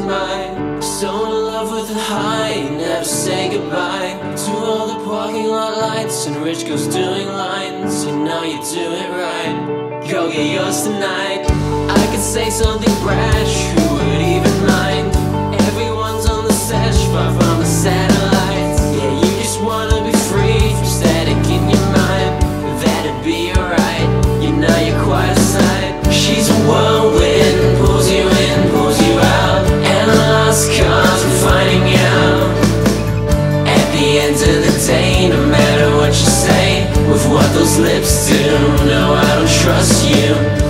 by. So in love with the high, never say goodbye. To all the parking lot lights and rich girls doing lines. You know you do it right. Go get yours tonight. I could say something brash, who would even End of the day, no matter what you say, with what those lips do, no, I don't trust you.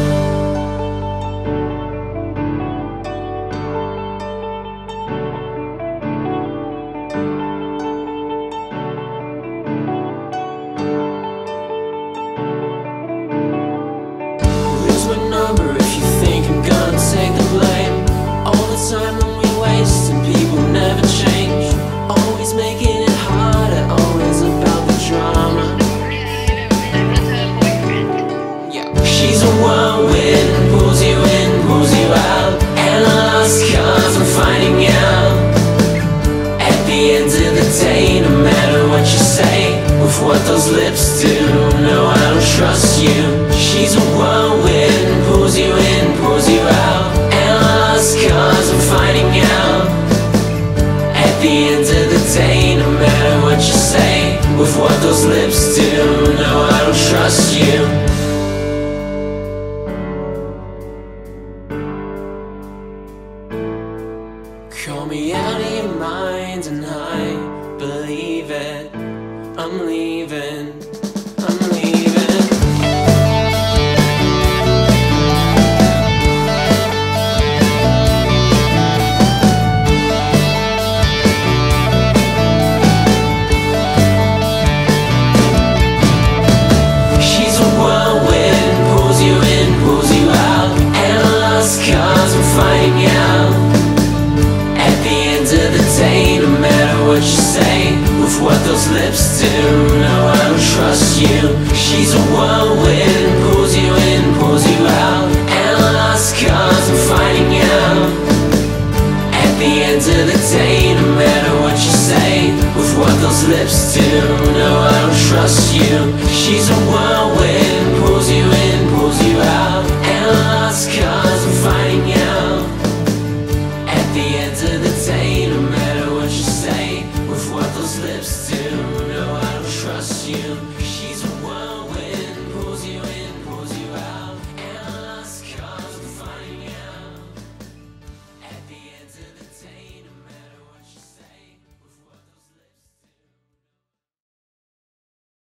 Of the day, no matter what you say, with what those lips do, no, I don't trust you. She's a whirlwind, pulls you in, pulls you out. And lost cause I'm finding out. At the end of the day, no matter what you say, with what those lips do, no, I don't trust you. Me out of your mind and I believe it. I'm leaving. say No matter what you say With what those lips do No, I don't trust you. She's a whirlwind Pulls you in, pulls you out And I lost cause I'm finding out. At the end of the day No matter what you say With what those lips do No, I don't trust you. She's a whirlwind.